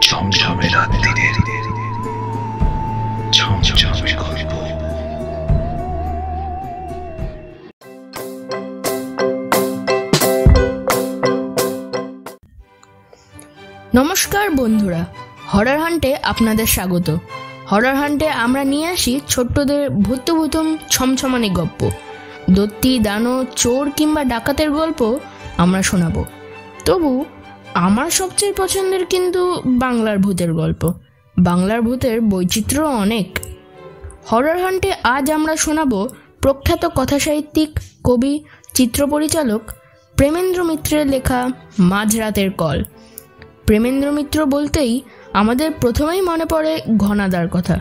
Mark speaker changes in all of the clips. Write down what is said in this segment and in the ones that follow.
Speaker 1: ঝমঝমে ঝমঝমে গল্প
Speaker 2: নমস্কার বন্ধুরা হরার হান্টে আপনাদের স্বাগত। হরার হান্টে আমরা নিয়ে আসি ছোট্টদের ভূতভূতম ছমছমানি গল্প দত্তি দানো চোর কিংবা ডাকাতের গল্প আমরা শোনাবো। তবু আমার সবচেয়ে পছন্দের কিন্তু বাংলার ভূতের গল্প। বাংলার ভূতের বৈচিত্র্য অনেক। হরর হান্টে আজ আমরা শোনাব প্রখ্যাত কথাসাহিত্যিক, কবি, চিত্র পরিচালক প্রেমেন্দ্র মিত্রের লেখা মাঝরাতের কল। প্রেমেন্দ্র মিত্র বলতেই আমাদের প্রথমেই মনে পড়ে ঘনাদার কথা।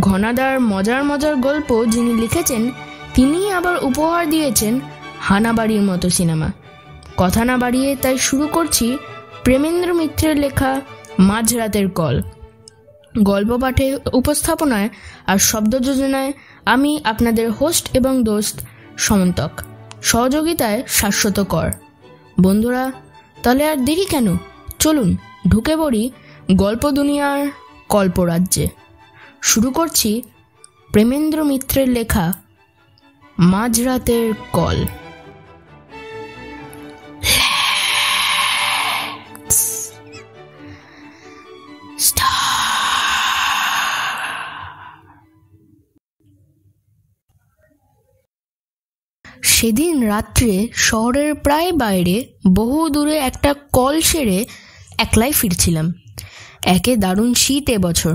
Speaker 2: ঘনাদার মজার মজার গল্প যিনি লিখেছেন তিনি আবার উপহার দিয়েছেন হানাবাড়ির মতো সিনেমা। কথা না বাড়িয়ে তাই শুরু করছি প্রেমেন্দ্র মিত্রের লেখা মাঝরাতের কল। গল্প পাঠে উপস্থাপনায় আর শব্দ যোজনায় আমি আপনাদের হোস্ট এবং দোস্ত সমন্তক। সহযোগিতায় শাশ্বত কর। বন্ধুরা, তাহলে আর দেরি কেন? চলুন, ঢুকে পড়ি গল্প দুনিয়ার কল্পরাজ্যে। শুরু করছি প্রেমেন্দ্র মিত্রের লেখা মাঝরাতের কল। সেদিন রাত্রে শহরের প্রায় বাইরে, বহু দূরে একটা কল সেরে একলাই ফিরছিলাম। একে দারুণ শীত এবছর।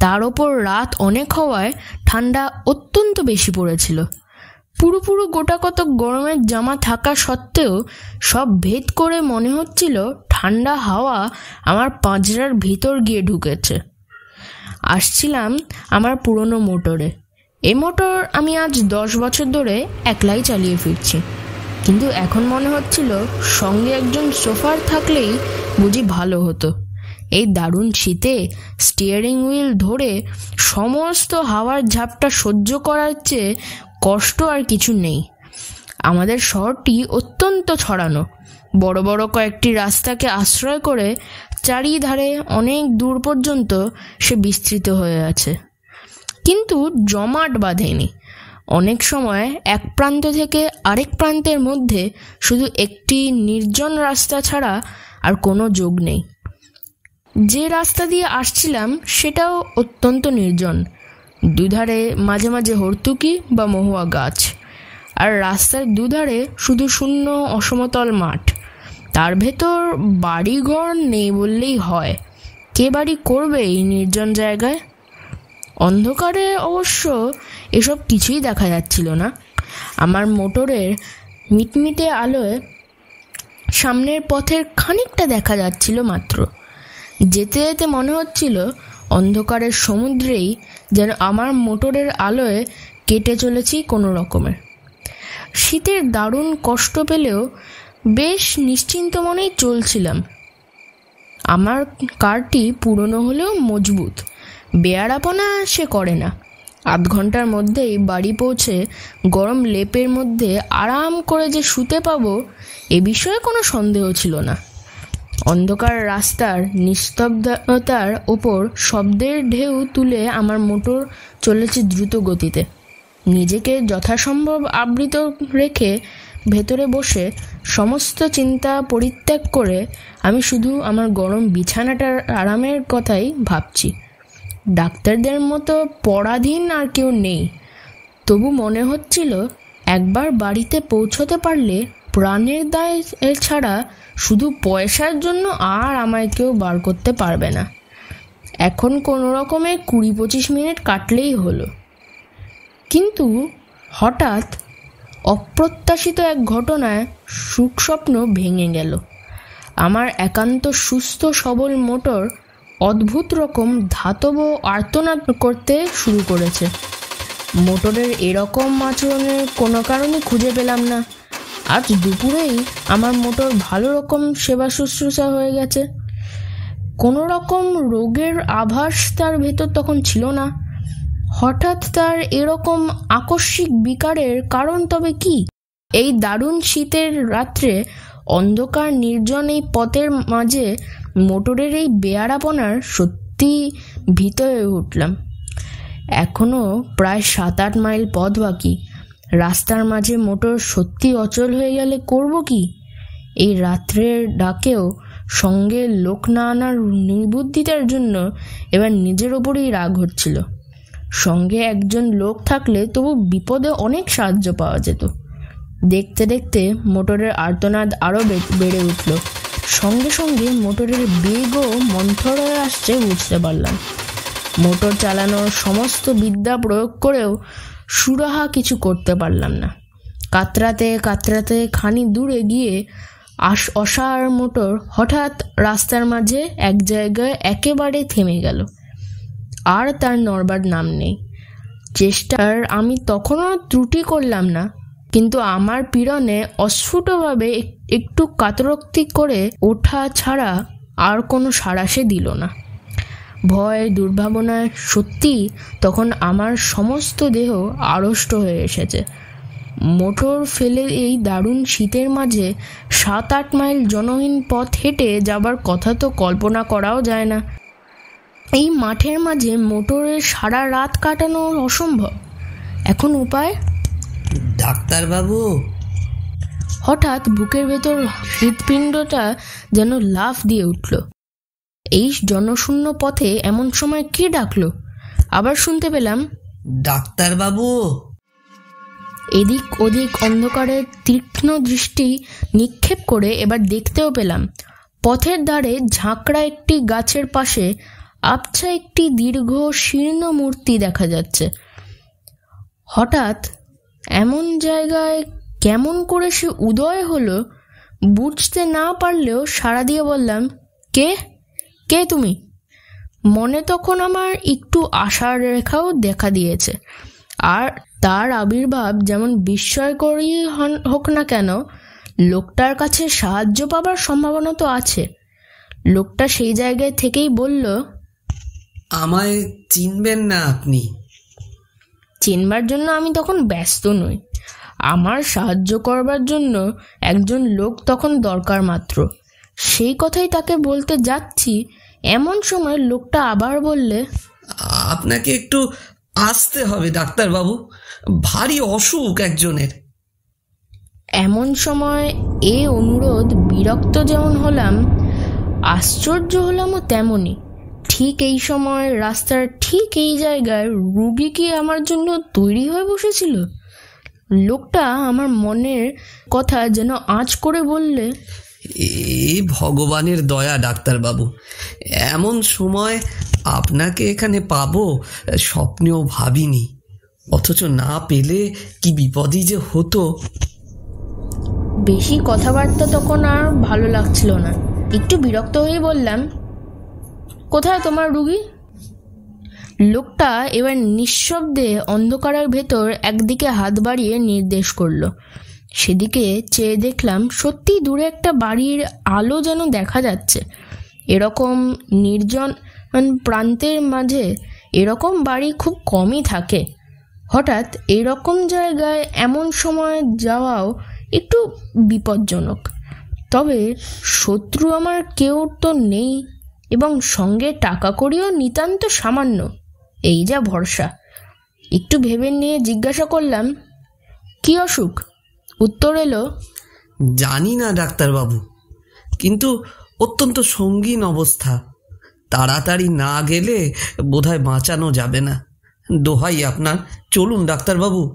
Speaker 2: তার ওপর রাত অনেক হওয়ায় ঠান্ডা অত্যন্ত বেশি পড়েছিল। পুরো পুরো গোটা কত গরমের জামা থাকা সত্ত্বেও সব ভেদ করে মনে হচ্ছিল ঠান্ডা হাওয়া আমার পাঁজরার ভিতর গিয়ে ঢুকেছে। আসছিলাম আমার পুরনো মোটরে। এই মোটর আমি আজ দশ বছর ধরে একলাই চালিয়ে ফিরছি। কিন্তু এখন মনে হচ্ছিল সঙ্গে একজন সোফার থাকলেই বুঝি ভালো হতো। এই দারুণ শীতে স্টিয়ারিং হুইল ধরে সমস্ত হাওয়ার ঝাপটা সহ্য করার চেয়ে কষ্ট আর কিছু নেই। আমাদের শহরটি অত্যন্ত ছড়ানো। বড় বড় কয়েকটি রাস্তাকে আশ্রয় করে চারিধারে অনেক দূর পর্যন্ত সে বিস্তৃত হয়ে আছে। কিন্তু জমাট বাঁধেনি। অনেক সময় এক প্রান্ত থেকে আরেক প্রান্তের মধ্যে শুধু একটি নির্জন রাস্তা ছাড়া আর কোনো যোগ নেই। যে রাস্তা দিয়ে আসছিলাম, সেটাও অত্যন্ত নির্জন। দুধারে মাঝে মাঝে হর্তুকি বা মহুয়া গাছ। আর রাস্তার দুধারে শুধু শূন্য অসমতল মাঠ। তার ভেতর বাড়িঘর নেই বললেই হয়। কে বাড়ি করবে এই নির্জন জায়গায়? অন্ধকারে অবশ্য এসব কিছুই দেখা যাচ্ছিল না। আমার মোটরের মিটমিটে আলোয় সামনের পথের খানিকটা দেখা যাচ্ছিল মাত্র। যেতে যেতে মনে হচ্ছিল অন্ধকারের সমুদ্রেই যেন আমার মোটরের আলোয় কেটে চলেছি কোনো রকমের শীতের দারুণ কষ্ট পেলেও বেশ নিশ্চিন্ত মনেই চলছিলাম। আমার কারটি পুরনো হলেও মজবুত। বেয়ারাপনা সে করে না। আধ ঘণ্টার মধ্যেই বাড়ি পৌঁছে গরম লেপের মধ্যে আরাম করে যে শুতে পাবো, এ বিষয়ে কোনো সন্দেহ ছিল না। অন্ধকার রাস্তার নিস্তব্ধতার ওপর শব্দের ঢেউ তুলে আমার মোটর চলেছে দ্রুত গতিতে। নিজেকে যথাসম্ভব আবৃত রেখে ভেতরে বসে সমস্ত চিন্তা পরিত্যাগ করে আমি শুধু আমার গরম বিছানাটার আরামের কথাই ভাবছি। ডাক্তারদের মতো পরাধীন আর কেউ নেই। তবু মনে হচ্ছিল, একবার বাড়িতে পৌঁছতে পারলে প্রাণের দায় ছাড়া শুধু পয়সার জন্য আর আমায় কেউ বার করতে পারবে না। এখন কোনো রকমে কুড়ি পঁচিশ মিনিট কাটলেই হলো। কিন্তু হঠাৎ অপ্রত্যাশিত এক ঘটনায় সুখস্বপ্ন ভেঙে গেল। আমার একান্ত সুস্থ সবল মোটর অদ্ভুত রকম ধাতব আর্তনাদ করতে শুরু করেছে। মোটরের এরকম আচরণের কোনো কারণই খুঁজে পেলাম না। আজ দুপুরেই আমার মোটর ভালো রকম সেবা শুশ্রূষা হয়ে গেছে। কোনো রকম রোগের আভাস তার ভেতর তখন ছিল না। হঠাৎ তার এরকম আকস্মিক বিকারের কারণ তবে কি? এই দারুণ শীতের রাত্রে অন্ধকার নির্জন এই পথের মাঝে মোটরের এই বেয়ারাপনার সত্যি ভীত হয়ে উঠলাম। এখনও প্রায় সাত আট মাইল পথ বাকি। রাস্তার মাঝে মোটর সত্যি অচল হয়ে গেলে করব কি? এই রাত্রের ডাকেও সঙ্গে লোক না আনার নির্বুদ্ধিতার জন্য এবার নিজের ওপরেই রাগ হচ্ছিল। সঙ্গে একজন লোক থাকলে তবু বিপদে অনেক সাহায্য পাওয়া যেত। দেখতে দেখতে মোটরের আর্তনাদ আরও বেড়ে উঠল। সঙ্গে সঙ্গে মোটরের বেগও মন্থর হয়ে আসছে বুঝতে পারলাম। মোটর চালানোর সমস্ত বিদ্যা প্রয়োগ করেও সুরাহা কিছু করতে পারলাম না। কাতরাতে কাতরাতে খানি দূরে গিয়ে আস অসার মোটর হঠাৎ রাস্তার মাঝে এক জায়গায় একেবারে থেমে গেল। আর তার নড়বার নাম নেই। চেষ্টার আমি তখনও ত্রুটি করলাম না। কিন্তু আমার পীড়নে অস্ফুটভাবে একটু কাতরক্তি করে ওঠা ছাড়া আর কোনো সাড়া সে দিল না। ভয় দুর্ভাবনায় সত্যি তখন আমার সমস্ত দেহ আড়ষ্ট হয়ে এসেছে। মোটর ফেলে এই দারুণ শীতের মাঝে সাত আট মাইল জনহীন পথ হেঁটে যাবার কথা তো কল্পনা করাও যায় না। এই মাঠের মাঝে মোটরের সারা রাত কাটানো অসম্ভব। এখন উপায়?
Speaker 3: ডাক্তারবাবু?
Speaker 2: হঠাৎ বুকের ভেতর হৃৎপিণ্ডটা যেন লাফ দিয়ে উঠল। এই জনশূন্য পথে এমন সময় কে ডাকলো? আবার শুনতে পেলাম
Speaker 3: ডাক্তারবাবু?
Speaker 2: এদিক ওদিক অন্ধকারের তীক্ষ্ণ দৃষ্টি নিক্ষেপ করে এবার দেখতেও পেলাম পথের ধারে ঝাঁকড়া একটি গাছের পাশে আবছা একটি দীর্ঘ শীর্ণ মূর্তি দেখা যাচ্ছে। হঠাৎ এমন জায়গায় কেমন করে সে উদয় হলো, বুঝতে না পারলেও সাড়া দিয়ে বললাম, কে? কে তুমি? মনে তখন আমার একটু আশার রেখাও দেখা দিয়েছে। আর তার আবির্ভাব যেমন বিস্ময়করই হোক না কেন, লোকটার কাছে সাহায্য পাবার সম্ভাবনা তো আছে। লোকটা সেই জায়গায় থেকেই বলল,
Speaker 3: আমায় চিনবেন না আপনি।
Speaker 2: চিনবার জন্য আমি তখন ব্যস্ত নই। আমার সাহায্য করবার জন্য একজন লোক তখন দরকার মাত্র। সেই কথাই তাকে বলতে যাচ্ছি। এমন সময় লোকটা আবার বললে
Speaker 3: আপনাকে একটু আসতে হবে ডাক্তারবাবু। ভারী অসুখ একজনের।
Speaker 2: এমন সময় এ অনুরোধ বিরক্ত যেমন হলাম আশ্চর্য হলামও তেমনই। ঠিক এই সময় রাস্তার ঠিক এই জায়গায় রুগী কি আমার জন্য তৈরি হয়ে বসেছিল? লোকটা আমার মনের কথা যেন আঁচ করে বললে।
Speaker 3: এ ভগবানের দয়া ডাক্তারবাবু। এমন সময় আপনাকে এখানে পাবো স্বপ্নেও ভাবিনি। অথচ না পেলে কি বিপদই যে হতো।
Speaker 2: বেশি কথাবার্তা তখন আর ভালো লাগছিল না। একটু বিরক্ত হয়ে বললাম কোথায় তোমার রুগী? লোকটা এবার নিঃশব্দে অন্ধকারের ভেতর একদিকে হাত বাড়িয়ে নির্দেশ করল। সেদিকে চেয়ে দেখলাম সত্যি দূরে একটা বাড়ির আলো যেন দেখা যাচ্ছে। এরকম নির্জন প্রান্তের মাঝে এরকম বাড়ি খুব কমই থাকে। হঠাৎ এরকম জায়গায় এমন সময় যাওয়াও একটু বিপজ্জনক। তবে শত্রু আমার কেউ তো নেই। এবং সঙ্গে টাকা করিও নিতান্ত সামান্য। এই যা ভরসা। একটু ভেবে নিয়ে জিজ্ঞাসা করলাম কি অসুখ? উত্তর এলো
Speaker 3: জানি না ডাক্তারবাবু। কিন্তু অত্যন্ত সঙ্গীন অবস্থা। তাড়াতাড়ি না গেলে বোধহয় বাঁচানো যাবে না। দোহাই আপনার। চলুন ডাক্তারবাবু।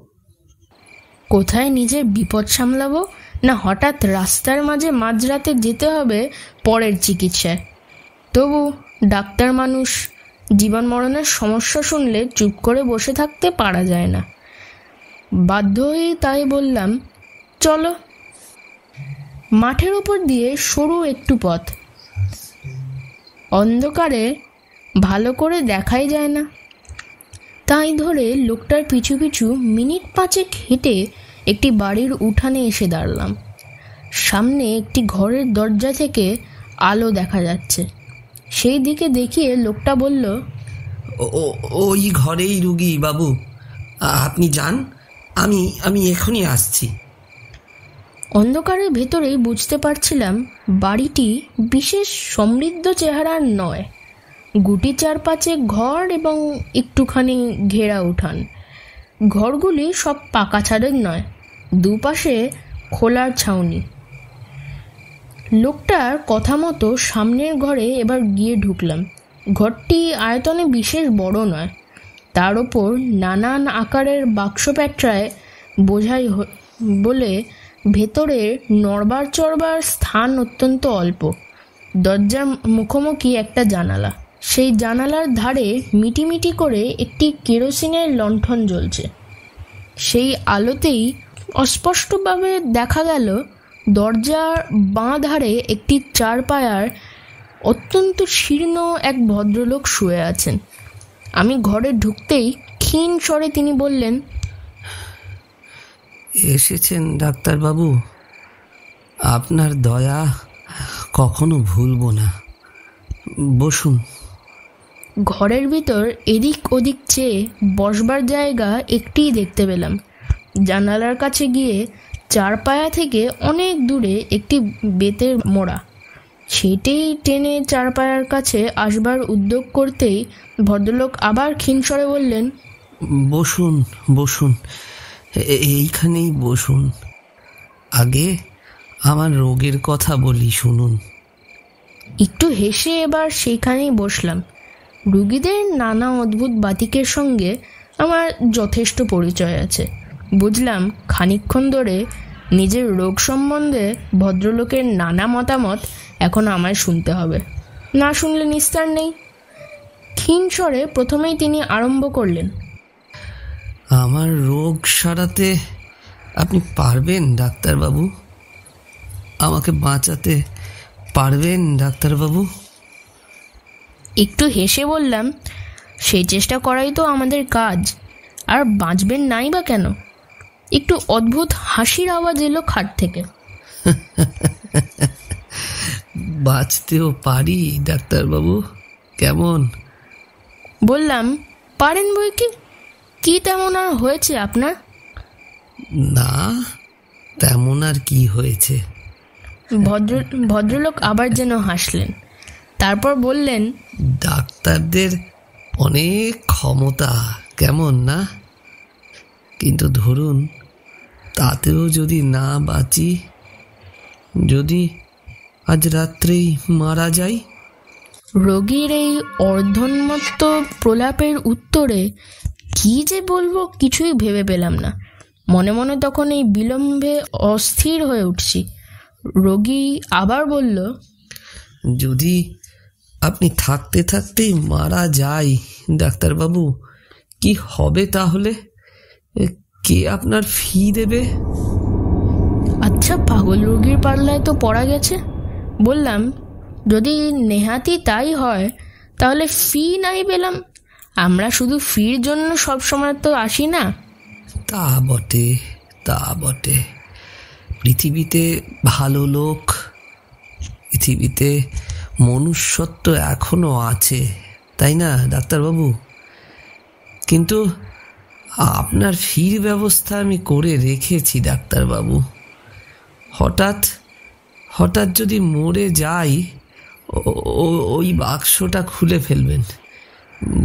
Speaker 2: কোথায় নিজের বিপদ সামলাবো? না হঠাৎ রাস্তার মাঝে মাঝরাতে যেতে হবে পরের চিকিৎসায়? তবু ডাক্তার মানুষ জীবন মরণের সমস্যা শুনলে চুপ করে বসে থাকতে পারা যায় না। বাধ্য হয়েই তাই বললাম, চলো। মাঠের ওপর দিয়ে সরু একটু পথ। অন্ধকারে ভালো করে দেখাই যায় না। তাই ধরে লোকটার পিছু পিছু মিনিট পাঁচেক হেঁটে একটি বাড়ির উঠানে এসে দাঁড়ালাম। সামনে একটি ঘরের দরজা থেকে আলো দেখা যাচ্ছে। সেই দিকে দেখিয়ে লোকটা বলল
Speaker 3: ওই ঘরেই রুগী বাবু। আপনি যান আমি আমি এখনই আসছি।
Speaker 2: অন্ধকারের ভেতরেই বুঝতে পারছিলাম বাড়িটি বিশেষ সমৃদ্ধ চেহারার নয়। গুটি চার পাঁচে ঘর এবং একটুখানি ঘেরা উঠান। ঘরগুলি সব পাকা ছাদের নয় দুপাশে খোলার ছাউনি। লোকটার কথা মতো সামনের ঘরে এবার গিয়ে ঢুকলাম। ঘরটি আয়তনে বিশেষ বড় নয়। তার ওপর নানান আকারের বাক্স প্যাট্রায় বোঝাই বলে ভেতরে নড়বার চড়বার স্থান অত্যন্ত অল্প। দরজার মুখোমুখি একটা জানালা। সেই জানালার ধারে মিটিমিটি করে একটি কেরোসিনের লণ্ঠন জ্বলছে। সেই আলোতেই অস্পষ্টভাবে দেখা গেল দরজার বাঁ ধারে একটি চার পায়ার অত্যন্ত শীর্ণ এক ভদ্রলোক শুয়ে আছেন। আমি ঘরে ঢুকতেই ক্ষীণ স্বরে তিনি বললেন
Speaker 3: এসেছেন ডাক্তারবাবু। আপনার দয়া কখনো ভুলবো না। বসুন।
Speaker 2: ঘরের ভিতর এদিক ওদিক চেয়ে বসবার জায়গা একটিই দেখতে পেলাম। জানালার কাছে গিয়ে চার পায়া থেকে অনেক দূরে একটি বেতের মোড়া। সেটাই টেনে চার পায়ার কাছে আসবার উদ্যোগ করতেই ভদ্রলোক আবার ক্ষীণস্বরে বললেন
Speaker 3: বসুন বসুন এইখানেই বসুন। আগে আমার রোগের কথা বলি শুনুন।
Speaker 2: একটু হেসে এবার সেইখানেই বসলাম। রুগীদের নানা অদ্ভুত বাতিকের সঙ্গে আমার যথেষ্ট পরিচয় আছে। বুঝলাম খানিকক্ষণ ধরে নিজের রোগ সম্বন্ধে ভদ্রলোকের নানা মতামত এখন আমায় শুনতে হবে। না শুনলে নিস্তার নেই। ক্ষীণ স্বরে প্রথমেই তিনি আরম্ভ করলেন।
Speaker 3: আমার রোগ সারাতে আপনি পারবেন ডাক্তারবাবু? আমাকে বাঁচাতে পারবেন ডাক্তারবাবু?
Speaker 2: একটু হেসে বললাম সেই চেষ্টা করাই তো আমাদের কাজ। আর বাঁচবেন নাই বা কেন? একটু অদ্ভুত হাসির আওয়াজ এলো খাট থেকে।
Speaker 3: বাঁচতেও পারি ডাক্তারবাবু। কেমন?
Speaker 2: বললাম পারেন বই কি? কি তেমন আর হয়েছে আপনার?
Speaker 3: না তেমন আর কি হয়েছে।
Speaker 2: ভদ্র ভদ্রলোক আবার যেন হাসলেন। তারপর বললেন
Speaker 3: ডাক্তারদের অনেক ক্ষমতা কেমন না? কিন্তু ধরুন তাতেও যদি না বাঁচি যদি আজ রাত্রেই মারা যাই?
Speaker 2: রোগীর এই অর্ধন্মত্ত প্রলাপের উত্তরে কি যে বলব কিছুই ভেবে পেলাম না। মনে মনে তখন এই বিলম্বে অস্থির হয়ে উঠছি। রোগী আবার বলল
Speaker 3: যদি আপনি থাকতে থাকতেই মারা যাই ডাক্তারবাবু কি হবে তাহলে? কে আপনার ফি দেবে?
Speaker 2: আচ্ছা পাগল রোগীর পাল্লায় তো পড়া গেছে। বললাম যদি নেহাতি তাই হয় তাহলে ফি নাই পেলাম। আমরা শুধু ফির জন্য সব সময় তো আসি না।
Speaker 3: তা বটে তা বটে। পৃথিবীতে ভালো লোক পৃথিবীতে মনুষ্যত্ব এখনও আছে তাই না ডাক্তারবাবু? কিন্তু আপনার ফির ব্যবস্থা আমি করে রেখেছি ডাক্তারবাবু। হঠাৎ হঠাৎ যদি মরে যাই ওই বাক্সটা খুলে ফেলবেন।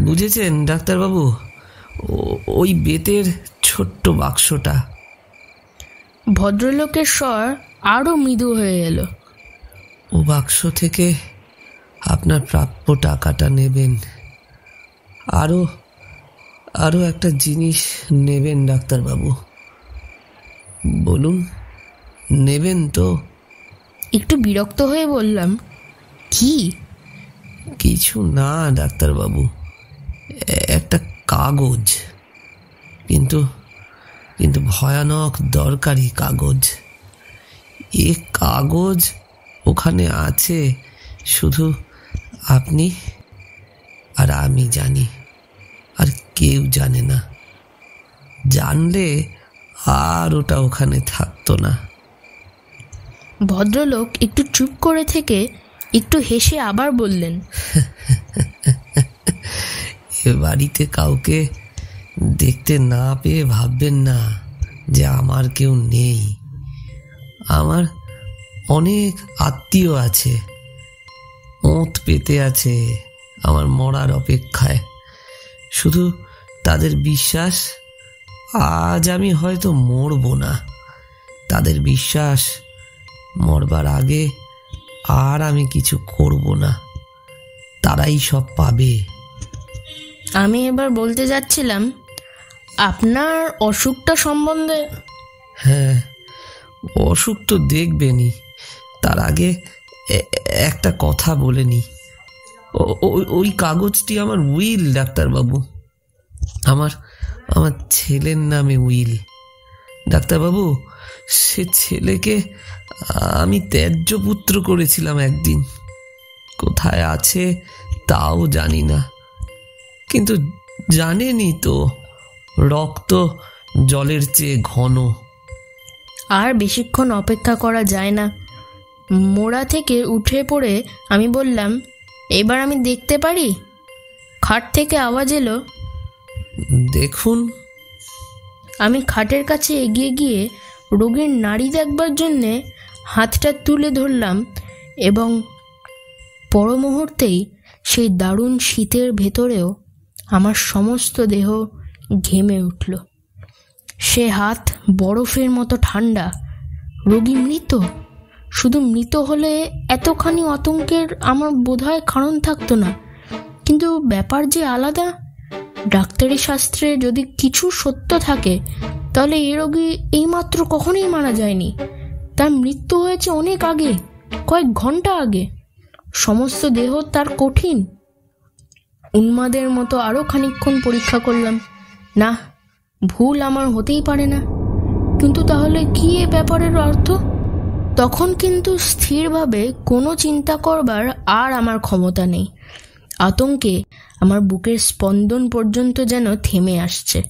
Speaker 3: বুঝেছেন ডাক্তারবাবু? ও- ওই বেতের ছোট্ট বাক্সটা।
Speaker 2: ভদ্রলোকের স্বর আরও মৃদু হয়ে এলো।
Speaker 3: ও বাক্স থেকে আপনার প্রাপ্য টাকাটা নেবেন। আরও আরও একটা জিনিস নেবেন ডাক্তারবাবু। বলুন নেবেন তো।
Speaker 2: একটু বিরক্ত হয়ে বললাম কি?
Speaker 3: কিছু না ডাক্তারবাবু একটা কাগজ। কিন্তু কিন্তু ভয়ানক দরকারি কাগজ। এ কাগজ ওখানে আছে শুধু আপনি আর আমি জানি। কেউ জানে না। জানলে আর ওটা ওখানে থাকতো না।
Speaker 2: ভদ্রলোক একটু চুপ করে থেকে একটু হেসে আবার বললেন
Speaker 3: এ বাড়িতে কাউকে দেখতে না পেয়ে ভাববেন না যে আমার কেউ নেই। আমার অনেক আত্মীয় আছে ওঁত পেতে আছে আমার মরার অপেক্ষায়। শুধু তাদের বিশ্বাস আজ আমি হয়তো মরব না। তাদের বিশ্বাস মরবার আগে আর আমি কিছু করব না। তারাই সব পাবে।
Speaker 2: আমি এবার বলতে যাচ্ছিলাম আপনার অসুখটা সম্বন্ধে।
Speaker 3: হ্যাঁ অসুখ তো দেখবেনই। তার আগে একটা কথা বলে নি। ওই কাগজটি আমার উইল ডাক্তারবাবু। আমার আমার ছেলের নামে উইল। ডাক্তারবাবু, সে ছেলেকে আমি ত্যায্য পুত্র করেছিলাম একদিন। কোথায় আছে তাও জানি না। কিন্তু জানেনই তো, রক্ত জলের চেয়ে ঘন।
Speaker 2: আর বেশিক্ষণ অপেক্ষা করা যায় না। মোড়া থেকে উঠে পড়ে আমি বললাম, এবার আমি দেখতে পারি? খাট থেকে আওয়াজ এলো
Speaker 3: দেখুন।
Speaker 2: আমি খাটের কাছে এগিয়ে গিয়ে রোগীর নাড়ি দেখবার জন্যে হাতটা তুলে ধরলাম এবং পর মুহূর্তেই সেই দারুণ শীতের ভেতরেও আমার সমস্ত দেহ ঘেমে উঠল। সে হাত বরফের মতো ঠান্ডা। রোগী মৃত? শুধু মৃত হলে এতখানি আতঙ্কের আমার বোধহয় কারণ থাকতো না। কিন্তু ব্যাপার যে আলাদা ডাক্তারি শাস্ত্রে যদি কিছু সত্য থাকে, তাহলে এ রোগী এইমাত্র কখনোই মারা যায়নি। তার মৃত্যু হয়েছে অনেক আগে, কয়েক ঘণ্টা আগে। সমস্ত দেহ তার কঠিন। উন্মাদের মতো আরও খানিকক্ষণ পরীক্ষা করলাম। না, ভুল আমার হতেই পারে না। কিন্তু তাহলে কি এ ব্যাপারের অর্থ? তখন কিন্তু স্থিরভাবে কোনো চিন্তা করবার আর আমার ক্ষমতা নেই। আতঙ্কে আমার বুকের স্পন্দন পর্যন্ত যেন থেমে আসছে।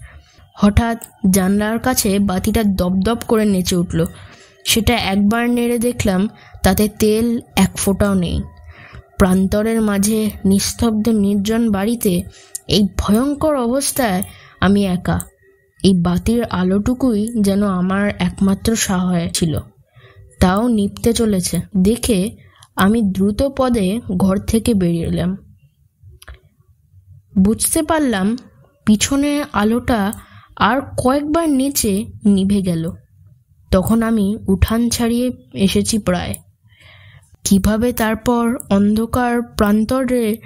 Speaker 2: হঠাৎ জানলার কাছে বাতিটা দপদপ করে নেচে উঠল। সেটা একবার নেড়ে দেখলাম তাতে তেল এক ফোঁটাও নেই। প্রান্তরের মাঝে নিস্তব্ধ নির্জন বাড়িতে এই ভয়ঙ্কর অবস্থায় আমি একা। এই বাতির আলোটুকুই যেন আমার একমাত্র সহায় ছিল। তাও নিপতে চলেছে। দেখে আমি দ্রুত পদে ঘর থেকে বেরিয়ে এলাম। বুঝতে পারলাম পিছনে আলোটা আর কয়েকবার নিচে নিভে গেল। তখন আমি উঠান ছাড়িয়ে এসেছি প্রায়। কীভাবে তারপর অন্ধকার প্রান্তরের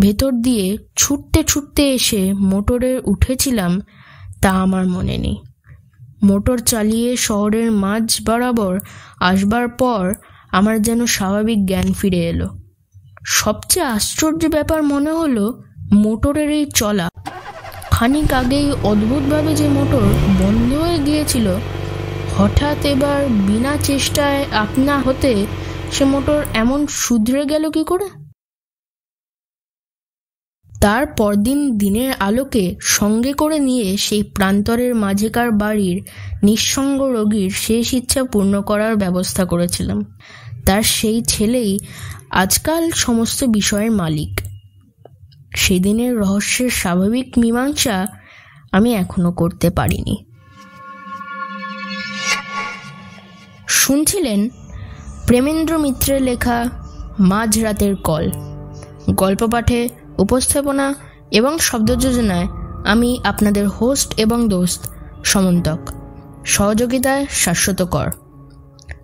Speaker 2: ভেতর দিয়ে ছুটতে ছুটতে এসে মোটরে উঠেছিলাম তা আমার মনে নেই। মোটর চালিয়ে শহরের মাঝ বরাবর আসবার পর আমার যেন স্বাভাবিক জ্ঞান ফিরে এলো। সবচেয়ে আশ্চর্য ব্যাপার মনে হলো মোটরের এই চলা। খানিক আগেই অদ্ভুতভাবে যে মোটর বন্ধ হয়ে গিয়েছিল, হঠাৎ এবার বিনা চেষ্টায় আপনা হতে সে মোটর এমন শুধরে গেল কি করে? তার পরদিন দিনের আলোকে সঙ্গে করে নিয়ে সেই প্রান্তরের মাঝেকার বাড়ির নিঃসঙ্গ রোগীর শেষ ইচ্ছা পূর্ণ করার ব্যবস্থা করেছিলাম। তার সেই ছেলেই আজকাল সমস্ত বিষয়ের মালিক। সেদিনের রহস্যের স্বাভাবিক মীমাংসা আমি এখনও করতে পারিনি। শুনছিলেন প্রেমেন্দ্র মিত্রের লেখা মাঝরাতের কল। গল্প পাঠে, উপস্থাপনা এবং শব্দ যোজনায় আমি আপনাদের হোস্ট এবং দোস্ত সমন্তক। সহযোগিতায় শাশ্বত কর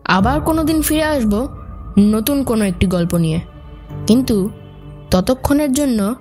Speaker 2: আবার কোনো দিন ফিরে আসব নতুন কোনো একটি গল্প নিয়ে। কিন্তু ততক্ষণের জন্য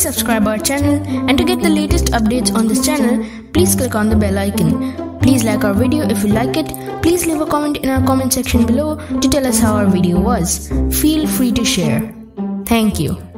Speaker 2: Please subscribe our channel and to get the latest updates on this channel, please click on the bell icon. Please like our video if you like it. Please leave a comment in our comment section below to tell us how our video was. Feel free to share. Thank you.